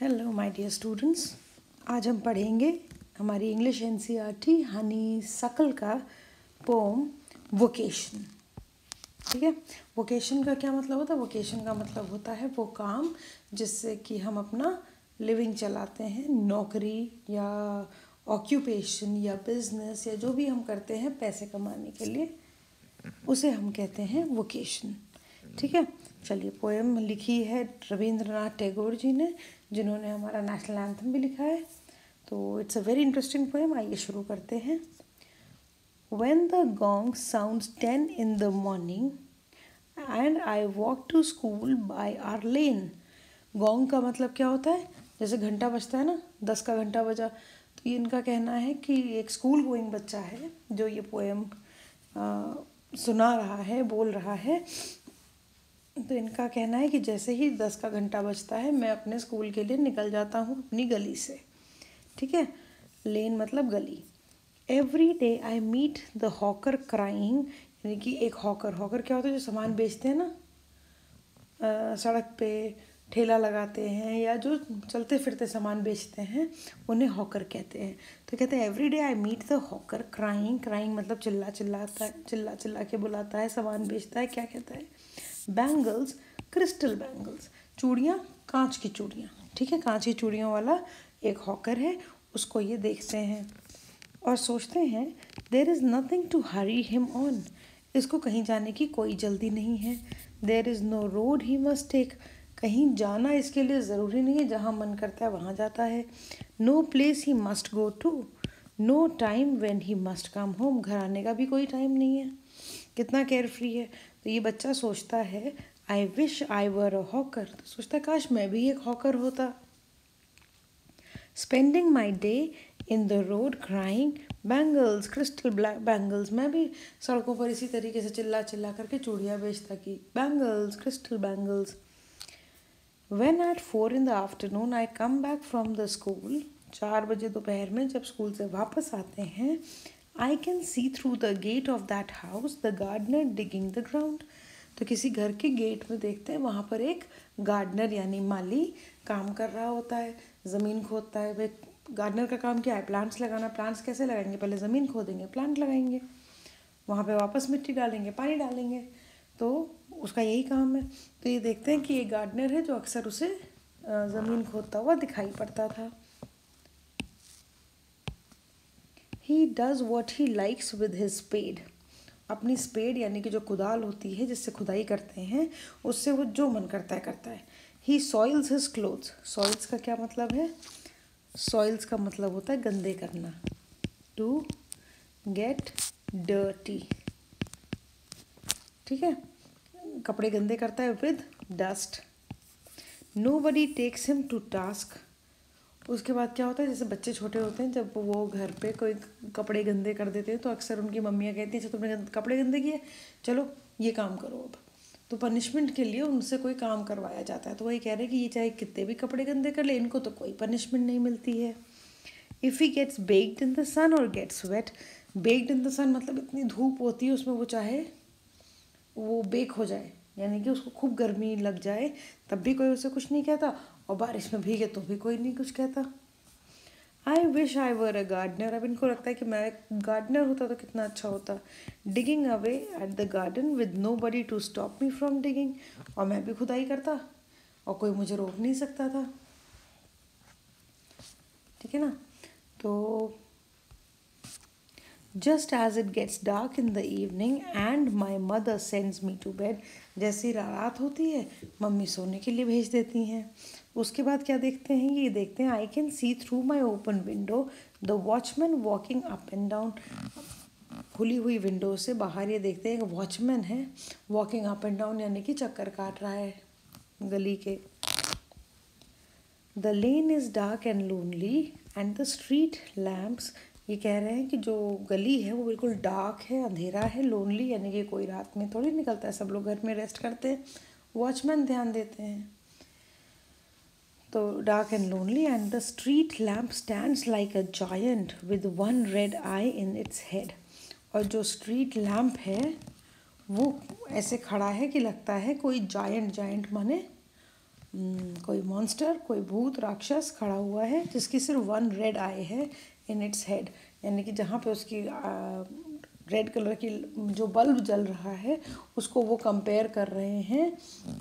Hello my dear students आज हम पढ़ेंगे हमारी इंग्लिश एन हनी सकल का पोम वोकेशन ठीक है? वोकेशन का क्या मतलब होता है? वोकेशन का मतलब होता है वो काम जिससे कि हम अपना लिविंग चलाते हैं, नौकरी या ऑक्यूपेशन या बिज़नेस या जो भी हम करते हैं पैसे कमाने के लिए, उसे हम कहते हैं वोकेशन ठीक है? चलिए पोएम लिखी है रविंद्रनाथ टैगोर जी ने, जिन्होंने हमारा नेशनल एंथम भी लिखा है। तो it's a very interesting poem आइए शुरू करते हैं। When the gong sounds ten in the morning and I walk to school by our lane gong का मतलब क्या होता है? जैसे घंटा बजता है ना, दस का घंटा बजा तो ये इनका कहना है कि एक स्कूल गोइंग बच्चा है, जो ये पोएम सुना रहा है, बोल रहा है। तो इनका कहना है कि जैसे ही दस का घंटा बजता है, मैं अपने स्कूल के लिए निकल जाता हूँ अपनी गली से। ठीक है? लेन मतलब गली। Every day I meet the hawker crying यानी कि एक हॉकर हॉकर क्या होता है? जो सामान बेचते हैं ना सड़क पे ठेला लगाते हैं या जो चलते फिरते सामान बेचते हैं, उन्हें हॉकर कहते हैं। तो कहते हैं every day I meet the hawker crying crying मतलब चिल्ला चिल्लाता चिल्ला चिल्ला के बुलाता है, सामान बेचता है, क्या कहता है? बैंगल्स क्रिस्टल बैंगल्स चूड़ियाँ, कांच की चूड़ियाँ। ठीक है, कांच की चूड़ियों वाला एक हॉकर है, उसको ये देखते हैं और सोचते हैं there is nothing to hurry him on इसको कहीं जाने की कोई जल्दी नहीं है। There is no road he must take कहीं जाना इसके लिए ज़रूरी नहीं है, जहाँ मन करता है वहाँ जाता है। No place he must go to no time when he must come home घर आने का भी कोई टाइम नहीं है। कितना केयर फ्री है। तो ये बच्चा सोचता है I wish I were a hawker तो सोचता काश मैं भी एक हॉकर होता. Spending my day in the road crying bangles crystal black bangles मैं भी सड़कों पर इसी तरीके से चिल्ला चिल्ला करके चूड़ियाँ बेचता कि bangles crystal bangles when at four in the afternoon I come back from the school चार बजे दोपहर में जब स्कूल से वापस आते हैं I can see through the gate of that house the gardener digging the ground तो किसी घर के गेट में देखते हैं, वहाँ पर एक गार्डनर यानी माली काम कर रहा होता है, ज़मीन खोदता है। भाई गार्डनर का काम क्या है? प्लांट्स लगाना। प्लांट्स कैसे लगाएँगे? पहले ज़मीन खोदेंगे प्लांट लगाएँगे। वहाँ पे वापस मिट्टी डालेंगे, पानी डालेंगे। तो उसका यही काम है। तो ये देखते हैं कि ये गार्डनर है जो अक्सर उसे ज़मीन खोदता हुआ दिखाई पड़ता था। He does what he likes with his spade अपनी स्पेड यानी कि जो कुदाल होती है, जिससे खुदाई करते हैं, उससे वो जो मन करता है करता है। He soils his clothes soils का क्या मतलब है? सॉइल्स का मतलब होता है गंदे करना। टू गेट डर्टी ठीक है? कपड़े गंदे करता है with dust nobody takes him to task उसके बाद क्या होता है, जैसे बच्चे छोटे होते हैं, जब वो घर पे कोई कपड़े गंदे कर देते हैं तो अक्सर उनकी मम्मियाँ कहती हैं अच्छा तुमने कपड़े गंदे किए? चलो, ये काम करो अब। तो पनिशमेंट के लिए उनसे कोई काम करवाया जाता है। तो वही कह रहे हैं कि ये चाहे कितने भी कपड़े गंदे कर ले, इनको तो कोई पनिशमेंट नहीं मिलती है। If he gets baked in the sun और gets wet baked in the sun मतलब इतनी धूप होती है, उसमें वो चाहे वो बेक हो जाए, यानी कि उसको खूब गर्मी लग जाए, तब भी कोई उसे कुछ नहीं कहता। और बारिश में भीगे तो भी कोई नहीं कुछ कहता। I wish I were a gardener अब इनको लगता है कि मैं गार्डनर होता तो कितना अच्छा होता। Digging away at the garden with nobody to stop me from digging और मैं भी खुदाई करता, और कोई मुझे रोक नहीं सकता था। ठीक है ना? तो just as it gets dark in the evening and my mother sends me to bed जैसी रात होती है, मम्मी सोने के लिए भेज देती हैं। उसके बाद क्या देखते हैं? ये देखते हैं I can see through my open window the watchman walking up and down खुली हुई विंडो से बाहर ये देखते हैं, एक वॉचमैन है वॉकिंग अप एंड डाउन यानी कि चक्कर काट रहा है, गली के। The lane is dark and lonely and the street lamps ये कह रहे हैं कि जो गली है वो बिल्कुल डार्क है, अंधेरा है, लोनली, यानी कि कोई रात में थोड़ी निकलता है। सब लोग घर में रेस्ट करते हैं, वॉचमैन ध्यान देते हैं। तो dark and lonely and the street lamp stands like a giant with one red eye in its head. और जो स्ट्रीट लैम्प है, वो ऐसे खड़ा है कि लगता है कोई जायंट जायंट माने कोई मॉन्स्टर, कोई भूत, राक्षस खड़ा हुआ है, जिसकी सिर्फ़ वन रेड आई है। इन इट्स हेड यानी कि जहाँ पे उसकी रेड कलर की जो बल्ब जल रहा है, उसको वो कंपेयर कर रहे हैं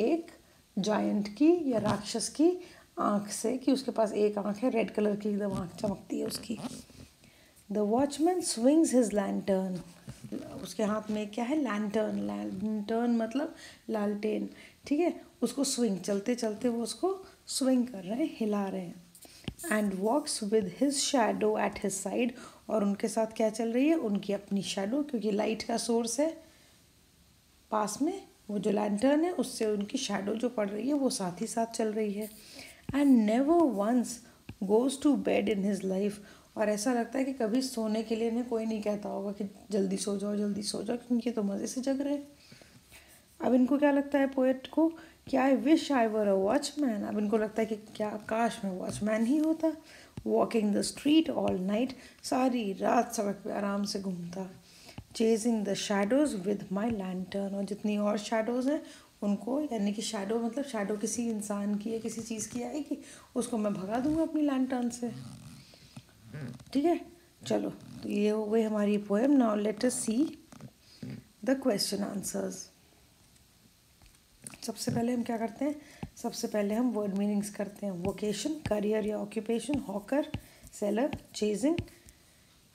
एक जायंट की या राक्षस की आँख से कि उसके पास एक आँख है रेड कलर की एकदम आँख चमकती है उसकी। The watchman swings his lantern उसके हाथ में क्या है? लैंटर्न लैंटर्न मतलब लालटेन। ठीक है? उसको स्विंग चलते चलते वो उसको स्विंग कर रहे हैं, हिला रहे हैं। And walks with his shadow at his side और उनके साथ क्या चल रही है? उनकी अपनी शेडो क्योंकि लाइट का सोर्स है। पास में वो जो लैंटर्न है, उससे उनकी शेडो जो पड़ रही है, वो साथ ही साथ चल रही है। And never once goes to bed in his life और ऐसा लगता है कि कभी सोने के लिए इन्हें कोई नहीं कहता होगा कि जल्दी सो जाओ, जल्दी सो जाओ, क्योंकि ये तो मज़े से जग रहे हैं। अब इनको क्या लगता है पोएट को? कि आई wish I were a watchman अब इनको लगता है कि क्या काश मैं वॉचमैन ही होता। Walking the street all night सारी रात सड़क पे आराम से घूमता। Chasing the shadows with my lantern और जितनी और शेडोज़ हैं, उनको, यानी कि शेडो मतलब शेडो किसी इंसान की या किसी चीज़ की आएगी उसको मैं भगा दूँगा अपनी लैंटर्न से। ठीक है? चलो तो ये हो गई हमारी poem now let us see the question answers सबसे पहले हम क्या करते हैं? सबसे पहले हम वर्ड मीनिंग्स करते हैं। वोकेशन करियर या occupation hawker seller chasing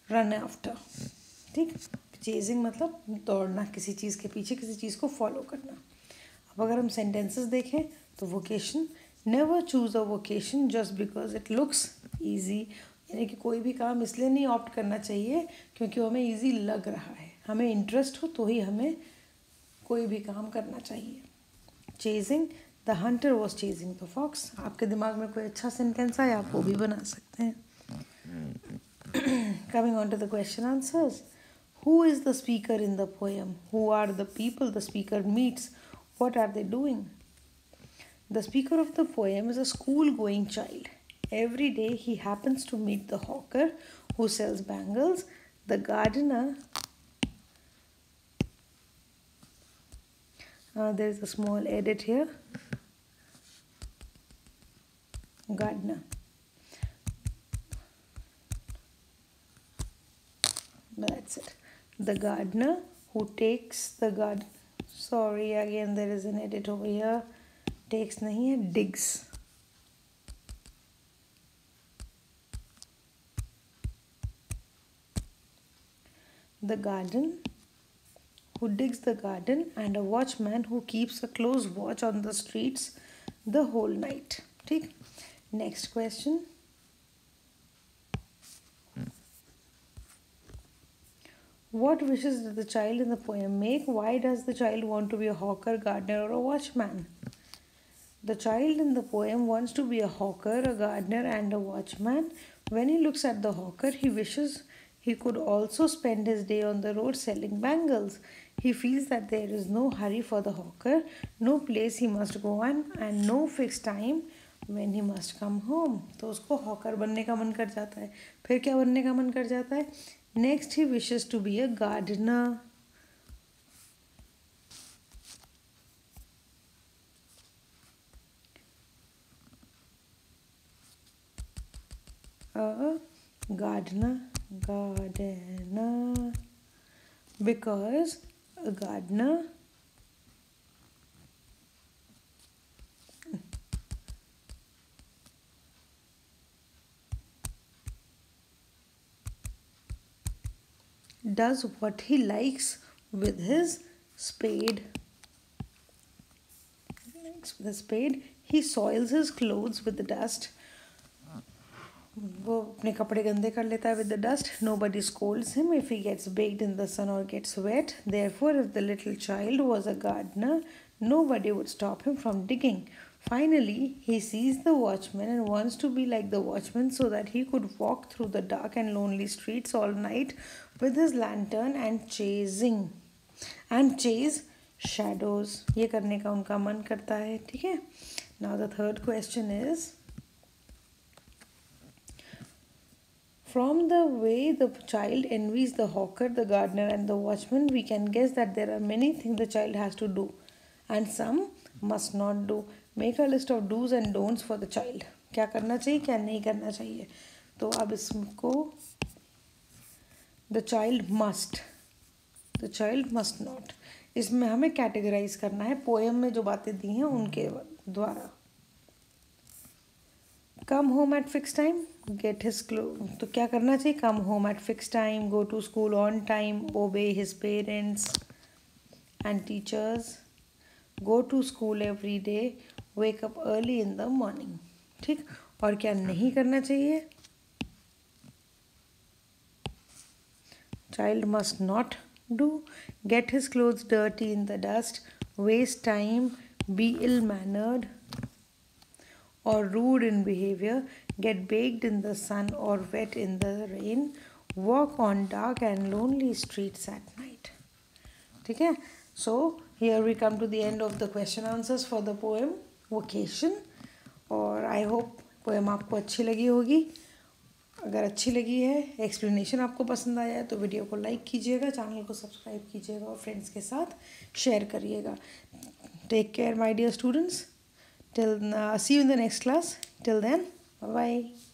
run after ठीक? चेजिंग मतलब दौड़ना, किसी चीज़ के पीछे किसी चीज़ को फॉलो करना। अब अगर हम सेंटेंसेस देखें तो vocation never choose a vocation just because it looks easy यानी कि कोई भी काम इसलिए नहीं ऑप्ट करना चाहिए क्योंकि हमें ईजी लग रहा है। हमें इंटरेस्ट हो तो ही हमें कोई भी काम करना चाहिए। Chasing the hunter was chasing the fox आपके दिमाग में कोई अच्छा सेंटेंस आए आप वो भी बना सकते हैं। Coming on to the question answers who is the speaker in the poem who are the people the speaker meets what are they doing the speaker of the poem is a school going child Every day he happens to meet the hawker who sells bangles, the gardener. Uh, there is a small edit here. Gardener. That's it. The gardener who takes the garden. Sorry, again there is an edit over here. Takes nahi hai, digs. the garden who digs the garden and a watchman who keeps a close watch on the streets the whole night ठीक next question What wishes did the child in the poem make? Why does the child want to be a hawker, gardener, or a watchman? The child in the poem wants to be a hawker, a gardener, and a watchman. When he looks at the hawker, he wishes he could also spend his day on the road selling bangles. He feels that there is no hurry for the hawker, no place he must go on, and no fixed time when he must come home. तो उसको hawker बनने का मन कर जाता है फिर क्या बनने का मन कर जाता है next he wishes to be a gardener a gardener gardener because a gardener does what he likes with his spade. With a spade, he soils his clothes with the dust वो अपने कपड़े गंदे कर लेता है with the dust nobody scolds him if he gets baked in the sun और gets wet therefore if the little child was a gardener nobody would stop him from digging Finally, he sees the watchman and wants to be like the watchman so that he could walk through the dark and lonely streets all night with his lantern and chasing and chase shadows. ये करने का उनका मन करता है ठीक है Now the third question is From the way the child envies the hawker, the gardener, and the watchman, we can guess that there are many things the child has to do and some must not do. Make a list of dos and don'ts for the child क्या करना चाहिए क्या नहीं करना चाहिए तो अब इसको the child must the child must not इसमें हमें कैटेगराइज करना है पोएम में जो बातें दी हैं उनके द्वारा come home at fix time get his क्लो तो क्या करना चाहिए? Come home at fix time go to school on time obey his parents and teachers go to school every day wake up early in the morning ठीक? और क्या नहीं करना चाहिए? Child must not do. Get his clothes dirty in the dust. Waste time, be ill mannered or rude in behavior get baked in the sun or wet in the rain walk on dark and lonely streets at night okay so here we come to the end of the question answers for the poem vocation और I hope poem आपको अच्छी लगी होगी अगर अच्छी लगी है explanation आपको पसंद आया है तो वीडियो को लाइक कीजिएगा चैनल को सब्सक्राइब कीजिएगा और फ्रेंड्स के साथ शेयर करिएगा take care my dear students till uh, see you in the next class. Till then bye bye